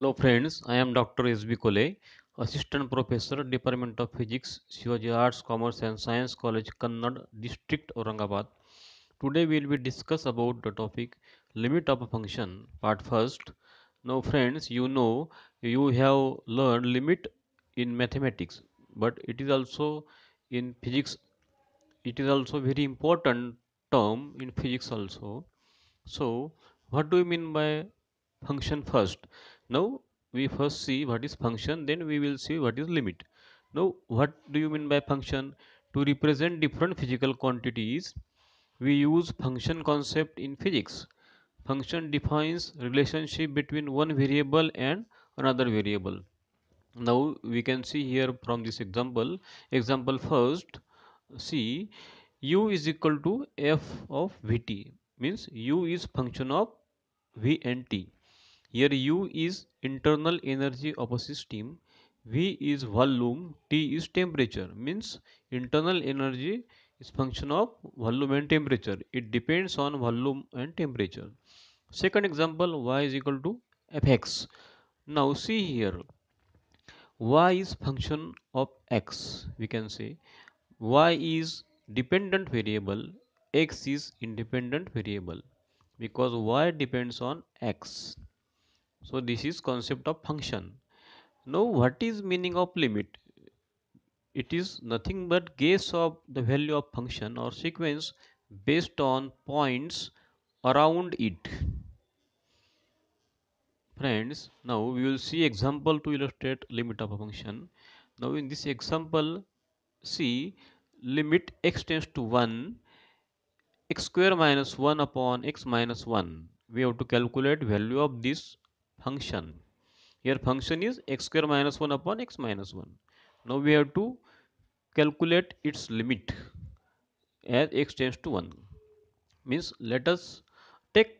Hello friends, I am Dr. S.B. Kolhe, Assistant Professor, Department of Physics, Shivaji Arts, Commerce and Science College, Kannad, District, Aurangabad. Today we will be discuss about the topic limit of a function, part first. Now friends, you know you have learned limit in mathematics, but it is also in physics. It is also very important term in physics also. So, what do you mean by function first? Now, we first see what is function, then we will see what is limit. Now, what do you mean by function? To represent different physical quantities, we use function concept in physics. Function defines relationship between one variable and another variable. Now, we can see here from this example, example first, see u is equal to f of vt means u is function of v and t here u is internal energy of a system v is volume. T is temperature. Means internal energy is function of volume and temperature. It depends on volume and temperature. Second example y is equal to fx now see here. Y is function of x we can say. Y is dependent variable. X is independent variable. Because y depends on x so this is concept of function. Now what is meaning of limit? It is nothing but guess of the value of function or sequence based on points around it. Friends now we will see example to illustrate limit of a function. Now in this example see limit x tends to 1 x square minus 1 upon x minus 1 we have to calculate value of this function. Here function is x square minus 1 upon x minus 1 now we have to calculate its limit as x tends to 1 means let us take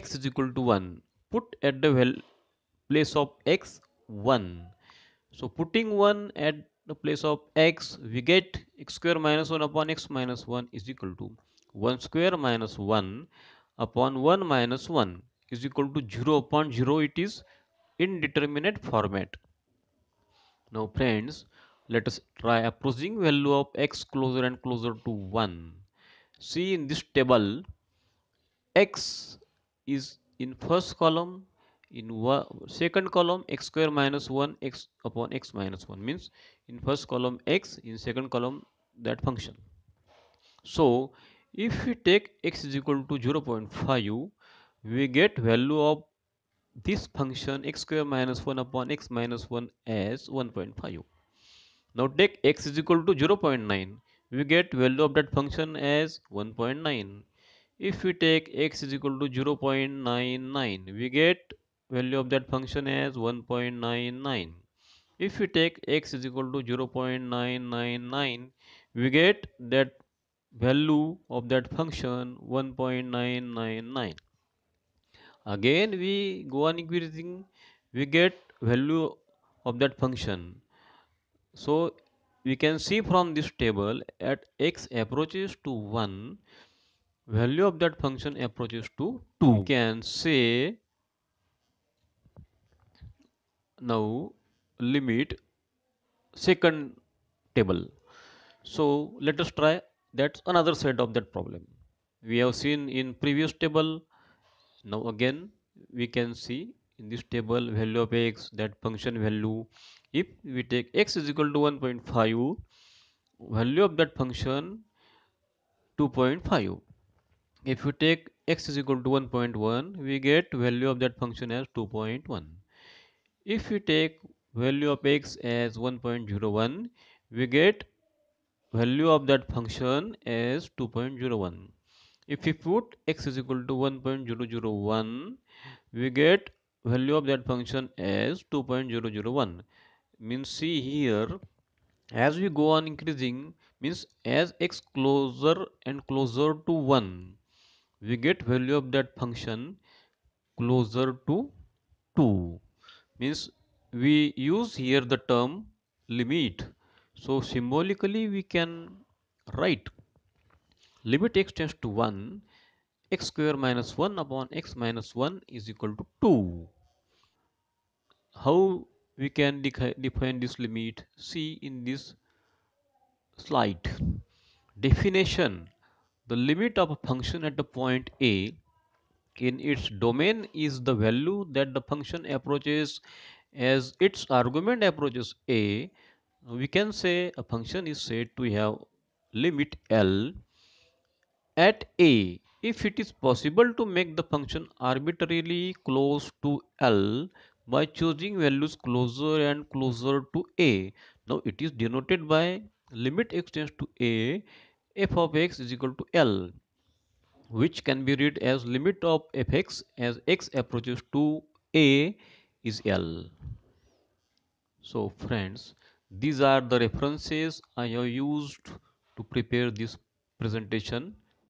x is equal to 1 put at the well place of x 1 so putting 1 at the place of x we get x square minus 1 upon x minus 1 is equal to 1 square minus 1 upon 1 minus 1 is equal to 0 upon 0 it is indeterminate format. Now friends let us try approaching value of x closer and closer to 1 see in this table x is in first column in second column x square minus 1 x upon x minus 1 means in first column x in second column that function. So if we take x is equal to 0.5 we get value of this function x square minus 1 upon x minus 1 as 1.5 now take x is equal to 0.9 we get value of that function as 1.9 if we take x is equal to 0.99 we get value of that function as 1.99 if we take x is equal to 0.999 we get that value of that function 1.999 again we go on increasing we get value of that function. So we can see from this table at x approaches to 1 value of that function approaches to 2 we can say now limit second table. So let us try that's another side of that problem. We have seen in previous table now again we can see in this table value of x that function value if we take x is equal to 1.5 value of that function 2.5 if we take x is equal to 1.1 we get value of that function as 2.1 if we take value of x as 1.01 we get value of that function as 2.01 if we put x is equal to 1.001 we get value of that function as 2.001 means see here as we go on increasing means as x closer and closer to 1 we get value of that function closer to 2 means we use here the term limit. So symbolically we can write limit x tends to 1 x square minus 1 upon x minus 1 is equal to 2 how we can define this limit? See in this slide. Definition. The limit of a function at the point a in its domain is the value that the function approaches. As its argument approaches a we can say a function is said to have limit L at a if it is possible to make the function arbitrarily close to L by choosing values closer and closer to a now it is denoted by limit extends to a f of x is equal to L which can be read as limit of fx as x approaches to a is L. So friends, these are the references I have used to prepare this presentation.